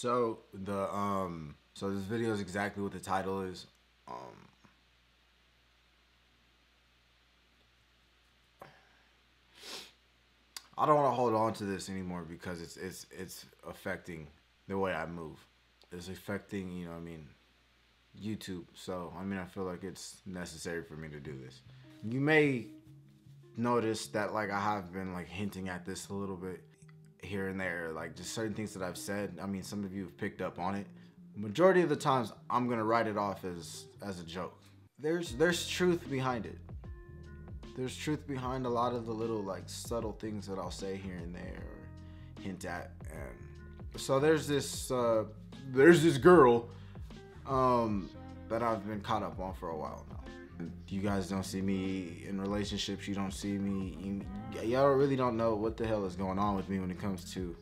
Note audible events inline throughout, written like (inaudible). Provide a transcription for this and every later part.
So the um so this video is exactly what the title is. Um I don't want to hold on to this anymore because it's it's it's affecting the way I move. It's affecting, you know, I mean, YouTube. So, I mean, I feel like it's necessary for me to do this. You may notice that like I have been like hinting at this a little bit here and there, like just certain things that I've said. I mean, some of you have picked up on it. Majority of the times, I'm gonna write it off as as a joke. There's there's truth behind it. There's truth behind a lot of the little like subtle things that I'll say here and there or hint at. And so there's this uh, there's this girl um, that I've been caught up on for a while now. You guys don't see me in relationships. You don't see me. You, y'all really don't know what the hell is going on with me when it comes to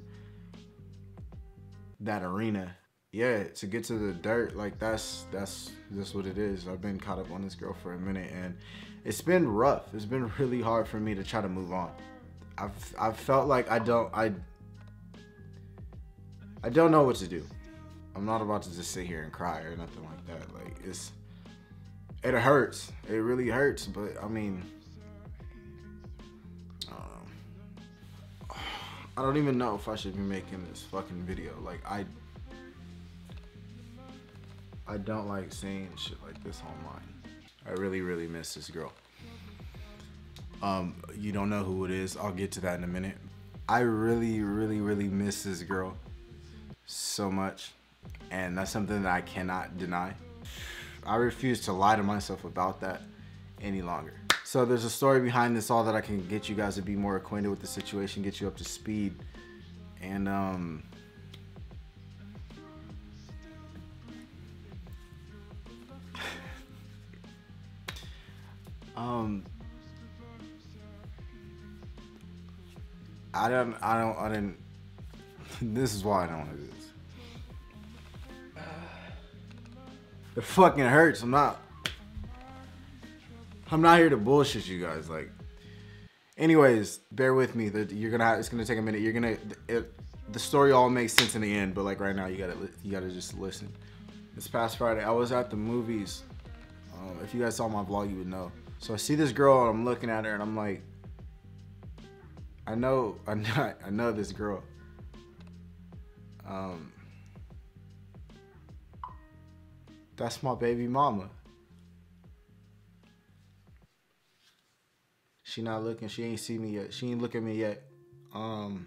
that arena. Yeah, to get to the dirt, like that's that's that's what it is. I've been caught up on this girl for a minute, and it's been rough. It's been really hard for me to try to move on. I've I've felt like I don't I I don't know what to do. I'm not about to just sit here and cry or nothing like that. Like it's it hurts. It really hurts. But I mean, um, I don't even know if I should be making this fucking video. Like I, I don't like saying shit like this online. I really, really miss this girl. Um, you don't know who it is. I'll get to that in a minute. I really, really, really miss this girl so much. And that's something that I cannot deny. I refuse to lie to myself about that any longer. So there's a story behind this all that I can get you guys to be more acquainted with the situation, get you up to speed. And um (sighs) um I don't I don't I didn't (laughs) this is why I don't want to do this. It fucking hurts. I'm not. I'm not here to bullshit you guys. Like, anyways, bear with me. That you're gonna. Have, it's gonna take a minute. You're gonna. It, the story all makes sense in the end, but like right now, you gotta. You gotta just listen. This past Friday, I was at the movies. Um, if you guys saw my vlog, you would know. So I see this girl, and I'm looking at her, and I'm like, I know, (laughs) I know, I know this girl. Um, That's my baby mama. She not looking. She ain't see me yet. She ain't look at me yet. Um,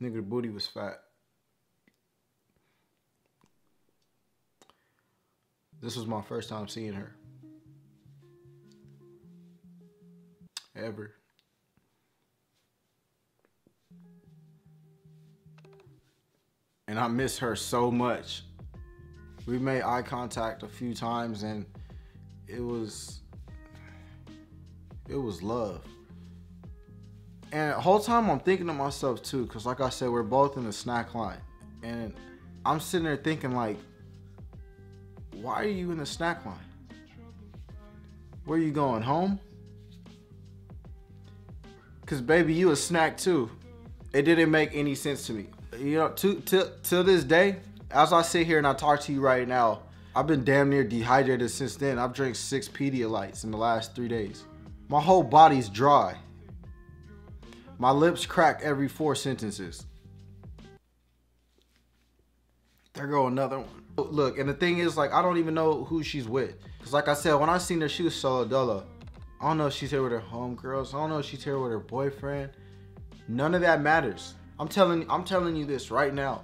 nigga, the booty was fat. This was my first time seeing her. Ever. And I miss her so much we made eye contact a few times and it was it was love. And the whole time i'm thinking to myself too because like i said we're both in the snack line. And i'm sitting there thinking like why are you in the snack line? Where are you going home? Because baby you a snack too. It didn't make any sense to me. You know to, to, to this day as I sit here and I talk to you right now, I've been damn near dehydrated since then. I've drank six Pedialytes in the last three days. My whole body's dry. My lips crack every four sentences. There go another one. Look, and the thing is, like, I don't even know who she's with. Cause like I said, when I seen her, she was solo dolo. I don't know if she's here with her homegirls. I don't know if she's here with her boyfriend. None of that matters. I'm telling, I'm telling you this right now.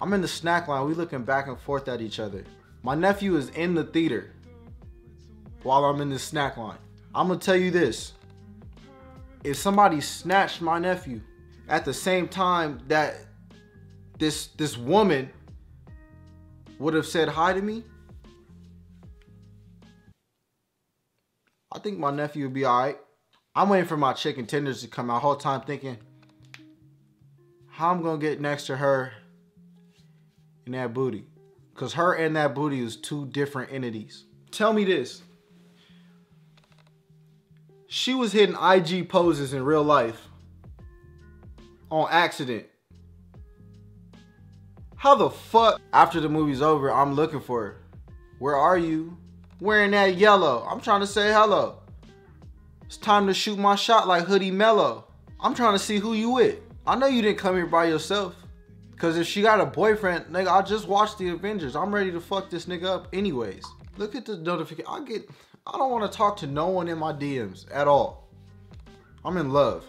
I'm in the snack line. We looking back and forth at each other. My nephew is in the theater while I'm in the snack line. I'm gonna tell you this. If somebody snatched my nephew at the same time that this this woman would have said hi to me, I think my nephew would be alright. I'm waiting for my chicken tenders to come out whole time thinking how I'm gonna get next to her and that booty. Because her and that booty is two different entities. Tell me this. She was hitting IG poses in real life on accident. How the fuck? After the movie's over, I'm looking for her. Where are you? Wearing that yellow. I'm trying to say hello. It's time to shoot my shot like Hoodie Melo. I'm trying to see who you with. I know you didn't come here by yourself. Cause if she got a boyfriend, nigga, I just watched the Avengers. I'm ready to fuck this nigga up anyways. Look at the notification. I get I don't want to talk to no one in my DMs at all. I'm in love.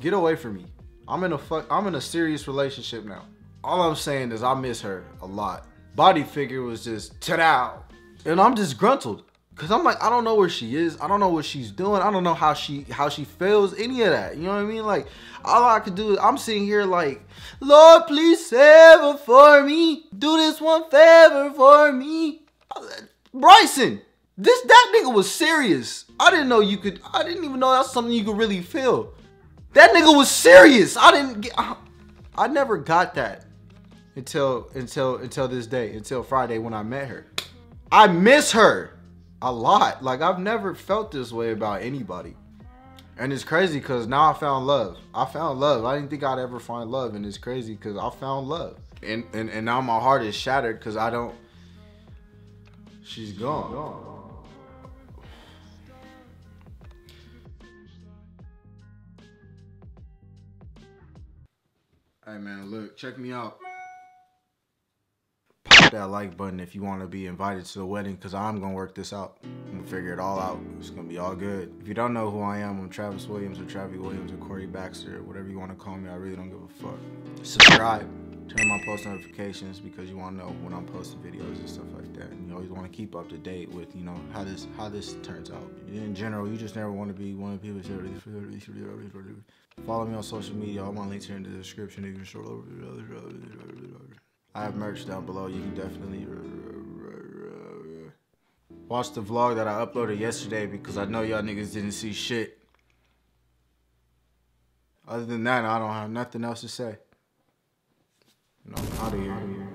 Get away from me. I'm in a fuck I'm in a serious relationship now. All I'm saying is I miss her a lot. Body figure was just ta And I'm disgruntled. Cause I'm like, I don't know where she is. I don't know what she's doing. I don't know how she how she feels, any of that. You know what I mean? Like, all I could do is I'm sitting here like, Lord, please save her for me. Do this one favor for me. Bryson, this that nigga was serious. I didn't know you could. I didn't even know that's something you could really feel. That nigga was serious. I didn't get. I, I never got that until until until this day. Until Friday when I met her. I miss her a lot. Like I've never felt this way about anybody. And it's crazy because now I found love. I found love. I didn't think I'd ever find love, and it's crazy because I found love. And, and and now my heart is shattered because I don't. She's gone. gone. Hey man, look, check me out that like button if you want to be invited to the wedding because I'm going to work this out. I'm going to figure it all out. It's going to be all good. If you don't know who I am, I'm Travie Williams or Travis Williams or Corey Baxter, or whatever you want to call me. I really don't give a fuck. Subscribe. Turn on my post notifications because you want to know when I'm posting videos and stuff like that. And you always want to keep up to date with, you know, how this how this turns out. In general, you just never want to be one of the people Follow me on social media. All my links are in the description. I have merch down below. You can definitely watch the vlog that I uploaded yesterday because I know y'all niggas didn't see shit. Other than that, I don't have nothing else to say. No, I'm out of here.